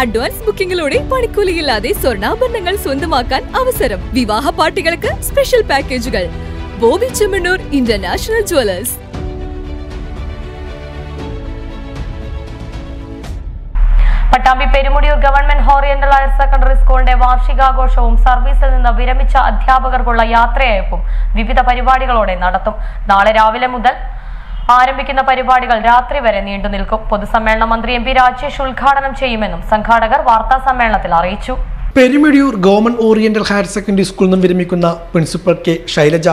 Advance ബുക്കിംഗിലൂടെ പണിക്കൂലിയില്ലാതെ സ്വർണാഭരണങ്ങൾ സ്വന്തമാക്കാൻ അവസരം. വിവാഹ പാർട്ടികൾക്ക് സ്പെഷ്യൽ പാക്കേജുകൾ Boby Chemmanur international jewellers Pattambi Perumudiyoor government oriental higher secondary സ്കൂളിന്റെ വാർഷികാഘോഷവും സർവീസിൽ നിന്ന് വിരമിച്ച അധ്യാപകർക്കുള്ള യാത്രയയപ്പും വിവിധ പരിപാടികളോടെ നടത്തും. നാളെ രാവിലെ മുതൽ ആരംഭിക്കുന്ന പരിപാടികൾ രാത്രി വരെ നീണ്ടു നിൽക്കും. പൊതുസമ്മേളനം മന്ത്രി എം പി രാജേഷ് ഉദ്ഘാടനം ചെയ്യുമെന്നും സംഘാടകർ വാർത്താ സമ്മേളനത്തിൽ അറിയിച്ചു. Perumudiyur government oriental higher secondary സ്കൂളിൽ നിന്നും വിരമിക്കുന്ന പ്രിൻസിപ്പൽ കെ ശൈലജ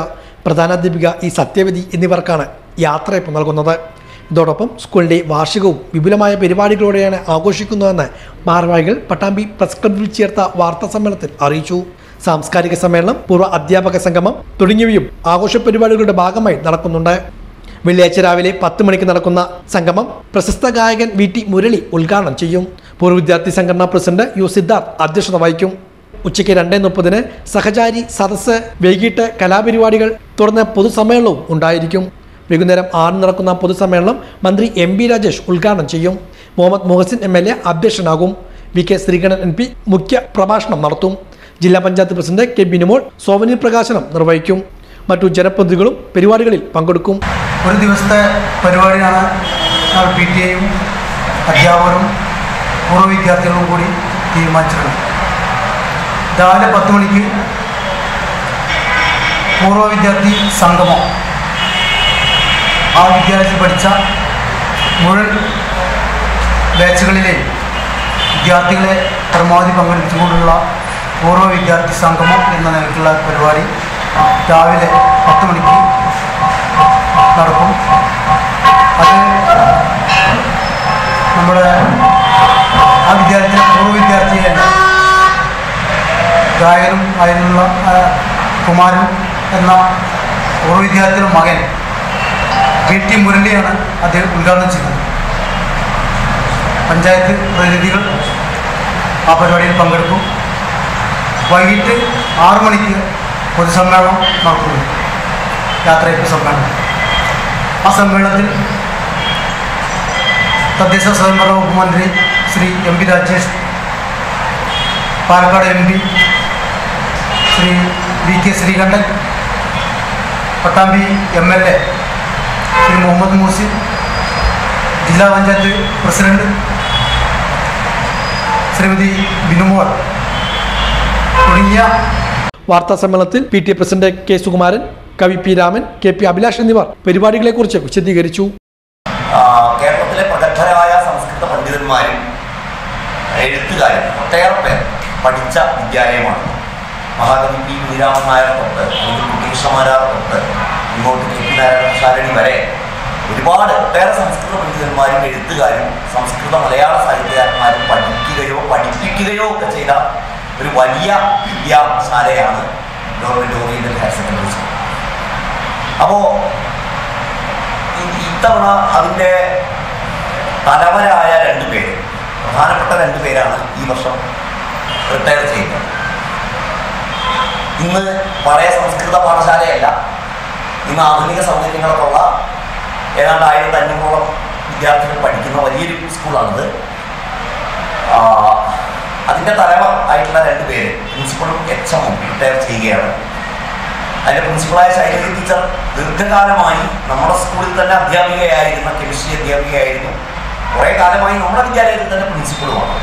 പ്രധാനാധ്യാപിക ഇ സത്യവതി എന്നിവർക്കാണ് യാത്രയപ്പ് നൽകുന്നത്. ഇതോടൊപ്പം സ്കൂളിന്റെ വാർഷികവും വിപുലമായ പരിപാടികളോടെയാണ് ആഘോഷിക്കുന്നതെന്ന് ഭാരവാഹികൾ പട്ടാമ്പി പ്രസ് ക്ലബിൽ ചേർത്ത വാർത്താ സമ്മേളനത്തിൽ അറിയിച്ചു. സാംസ്കാരിക സമ്മേളനം പൂർവ അധ്യാപക സംഗമം തുടങ്ങിയവയും ആഘോഷ പരിപാടികളുടെ ഭാഗമായി നടക്കുന്നുണ്ട്. വെള്ളിയാഴ്ച രാവിലെ പത്ത് മണിക്ക് നടക്കുന്ന സംഗമം പ്രശസ്ത ഗായകൻ വി ടി മുരളി ഉദ്ഘാടനം ചെയ്യും. പൂർവ വിദ്യാർത്ഥി സംഘടനാ പ്രസിഡന്റ് യു സിദ്ധാർത്ഥ് അധ്യക്ഷത വഹിക്കും. ഉച്ചയ്ക്ക് രണ്ടേ മുപ്പതിന് സഹചാരി സദസ്സ് വൈകിട്ട് കലാപരിപാടികൾ തുടർന്ന് പൊതുസമ്മേളനവും ഉണ്ടായിരിക്കും. വൈകുന്നേരം ആറിന് നടക്കുന്ന പൊതുസമ്മേളനം മന്ത്രി എം ബി രാജേഷ് ഉദ്ഘാടനം ചെയ്യും. Muhammad Muhsin M L A അധ്യക്ഷനാകും. V K Sreekandan M P മുഖ്യ പ്രഭാഷണം നടത്തും. ജില്ലാ panchayat president K Binumol souvenir പ്രകാശനം നിർവഹിക്കും. മറ്റു ജനപ്രതിനിധികളും പരിപാടികളിൽ പങ്കെടുക്കും. ഒരു ദിവസത്തെ പരിപാടിയാണ് പി ടി എയും അധ്യാപകരും പൂർവ വിദ്യാർത്ഥികളും കൂടി തീരുമാനിച്ചിട്ടുള്ളത്. രാവിലെ പത്ത് മണിക്ക് പൂർവ വിദ്യാർത്ഥി സംഗമം. ആ വിദ്യാലയത്തിൽ പഠിച്ച മുഴുവൻ ബാച്ചുകളിലെ വിദ്യാർത്ഥികളെ പരമാവധി പങ്കെടുത്തുകൊണ്ടുള്ള പൂർവ വിദ്യാർത്ഥി സംഗമം എന്ന നിലയ്ക്കുള്ള പരിപാടി രാവിലെ പത്ത് മണിക്ക് ഗായകനും അതിനുള്ള കുമാരൻ എന്ന പൂർവ വിദ്യാർത്ഥിയുടെ മകൻ വി ടി മുരളിയാണ് അദ്ദേഹം ഉദ്ഘാടനം ചെയ്തത്. പഞ്ചായത്ത് പ്രതിനിധികൾ ആ പരിപാടിയിൽ പങ്കെടുക്കും. വൈകിട്ട് ആറു മണിക്ക് പൊതുസമ്മേളനം നടക്കുന്നു യാത്രയപ്പ് സമ്മേളനം. ആ സമ്മേളനത്തിൽ തദ്ദേശ സ്വയംഭരണ വകുപ്പ് മന്ത്രി Shri M P Rajesh Palakkad M P Shri V K Sreekandan Pattambi M L A Shri Muhammad Moosi ജില്ലാ പഞ്ചായത്ത് പ്രസിഡന്റ് ശ്രീമതി ബിനുമോൾ തുടങ്ങിയ വാർത്താ സമ്മേളനത്തിൽ P T president K Sukumaran കവി P Raman K P Abhilash എന്നിവർ പരിപാടികളെക്കുറിച്ച് വിശദീകരിച്ചു. കേരളത്തിലെ പ്രഗത്ഭരായ സംസ്കൃത പണ്ഡിതന്മാരും എഴുത്തുകാരും ഒട്ടേറെ പേർ പഠിച്ച വിദ്യാലയമാണ്. മഹാകവി പി കുഞ്ഞിരാമൻ നായർ തൊട്ട് അല്ലെങ്കിൽ തൊട്ട് ഇങ്ങോട്ട് കെ പി നാരായണ സാരണി വരെ ഒരുപാട് ഒട്ടേറെ സംസ്കൃത പണ്ഡിതന്മാരും എഴുത്തുകാരും സംസ്കൃത മലയാള സാഹിത്യകാരന്മാരും പഠിക്കുകയോ പഠിപ്പിക്കുകയോ ഒക്കെ ചെയ്ത ഒരു വലിയ വിദ്യാശാലയാണ് government oriental higher secondary school. അപ്പോൾ ഇത്തവണ അതിന്റെ തലവരായ രണ്ട് പേര് പ്രധാനപ്പെട്ട രണ്ട് പേരാണ് ഈ വർഷം റിട്ടയർ ചെയ്യുന്നത്. ഇന്ന് പഴയ സംസ്കൃത പാഠശാലയല്ല. ഇന്ന് ആധുനിക സൗകര്യങ്ങളൊക്കെ ഉള്ള ഏതാണ്ട് ആയിരത്തി അഞ്ഞൂറോളം വിദ്യാർത്ഥികൾ പഠിക്കുന്ന വലിയൊരു സ്കൂളാണിത്. അതിന്റെ തലവ ആയിട്ടുള്ള രണ്ട് പേര് പ്രിൻസിപ്പളും എച്ച് എമ്മും റിട്ടയർ ചെയ്യുകയാണ്. അതിന്റെ പ്രിൻസിപ്പളായ ശൈലജി ടീച്ചർ ദീർഘകാലമായി നമ്മുടെ സ്കൂളിൽ തന്നെ അധ്യാപികയായിരുന്ന കെമിസ്ട്രി അധ്യാപികയായിരുന്നു. കുറേ കാലമായി നമ്മുടെ വിദ്യാലയത്തിൽ തന്നെ പ്രിൻസിപ്പളുമാണ്.